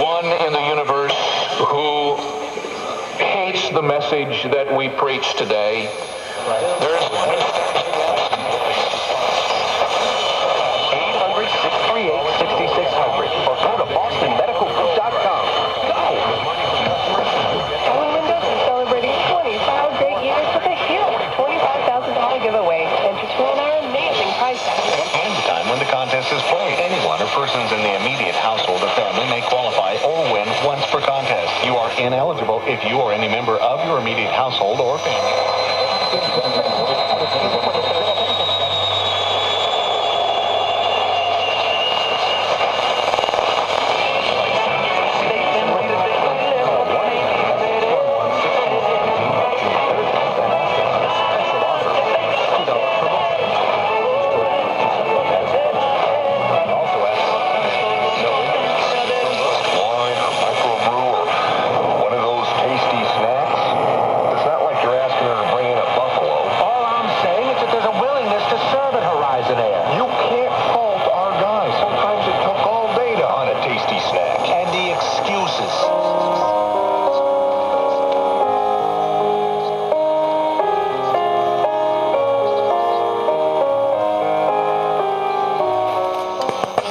one in the universe who hates the message that we preach today. There's or go to bostonmedicalgroup.com. Windows celebrating 25 great years with a huge $25,000 giveaway. Our amazing. And the time when the contest is played, anyone or persons in the immediate ineligible if you or any member of your immediate household or family.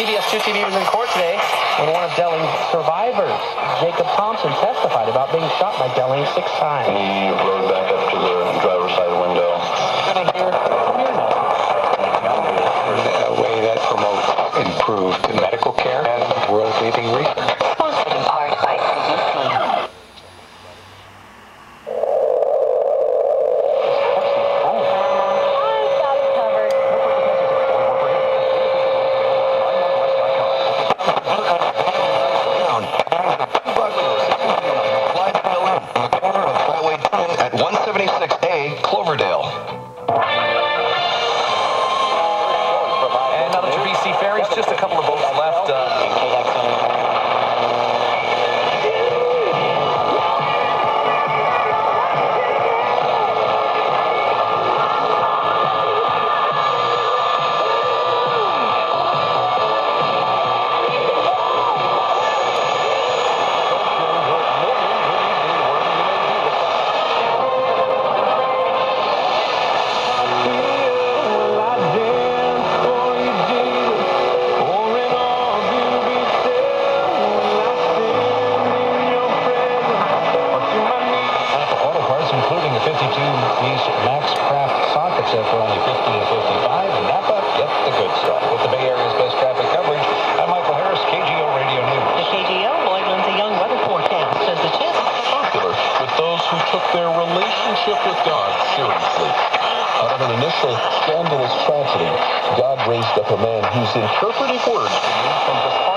CBS 2 TV was in court today when one of Delling's survivors, Jacob Thompson, testified about being shot by Delling six times. He rode back up to the driver's side window. Gonna hear, hear that. way that promotes improved raised up a man who's interpreted words from the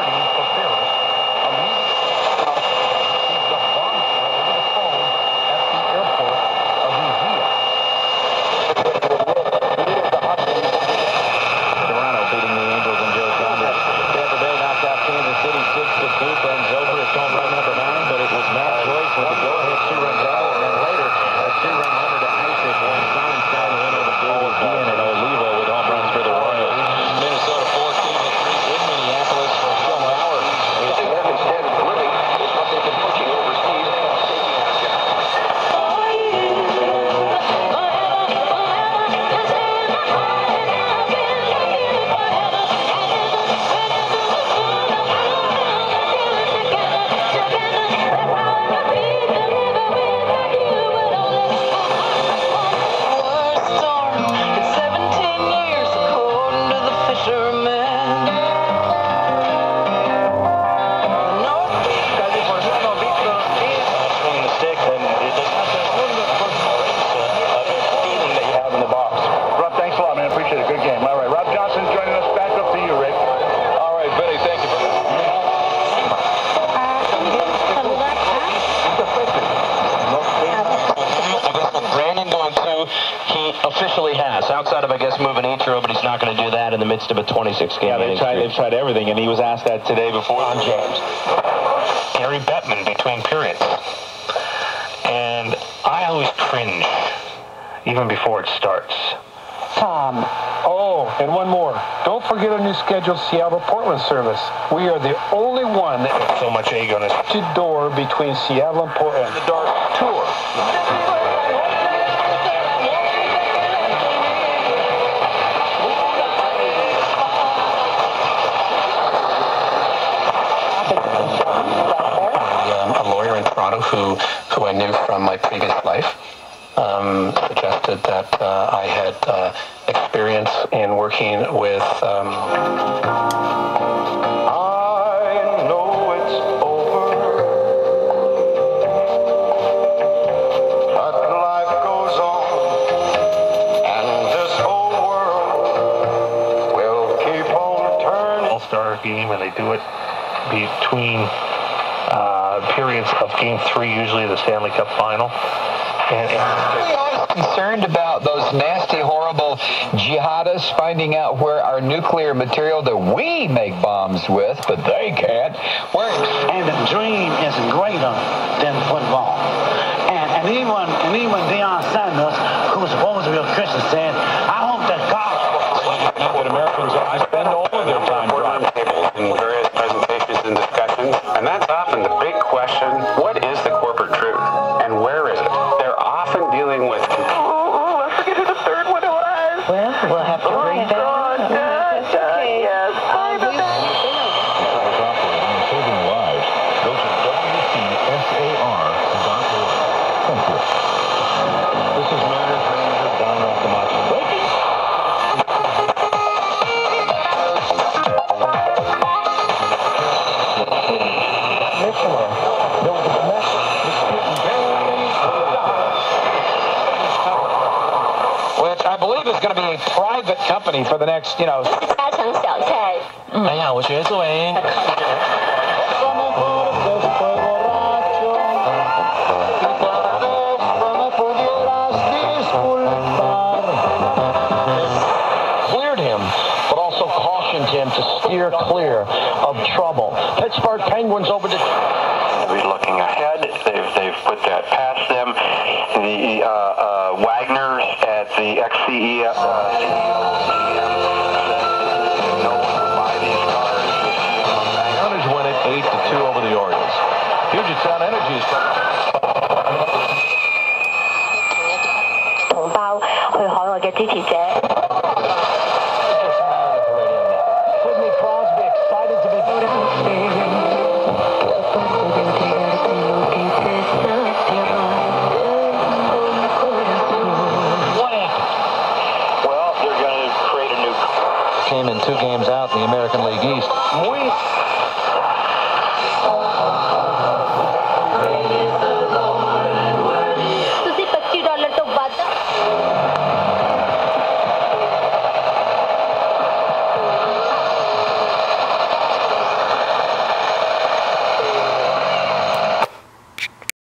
officially has. Outside of, I guess, moving Ichiro, but he's not going to do that in the midst of a 26 game Yeah, they've tried, they've tried everything, and he was asked that today before. On James. Gary Bettman between periods. And I always cringe, even before it starts. Tom. Oh, and one more. Don't forget our new scheduled Seattle-Portland service. We are the only one that So much ego in this. to door between Seattle and Portland. The Dark Tour. Toronto who, who I knew from my previous life um, suggested that uh, I had uh, experience in working with um, I know it's over, but life goes on, and this whole world will keep on turning. All-Star game, and they do it between uh, periods of Game Three, usually the Stanley Cup Final. And, and concerned about those nasty, horrible jihadists finding out where our nuclear material that we make bombs with, but they can't. Where And the dream is greater than football. And, and even and even Deion Sanders, who's supposed to be a Christian, said, I hope that God that Americans a private company for the next, you know, 家常小菜。哎呀，我学作为 cleared him, but also cautioned him to steer clear of trouble. Pittsburgh Penguins over to be looking ahead. They've, they've put that past them. The uh, uh, Wagner's at the XCEF. Mariners win it 8 to 2 over the Orioles. Sound Energy 同胞去海外嘅支持者。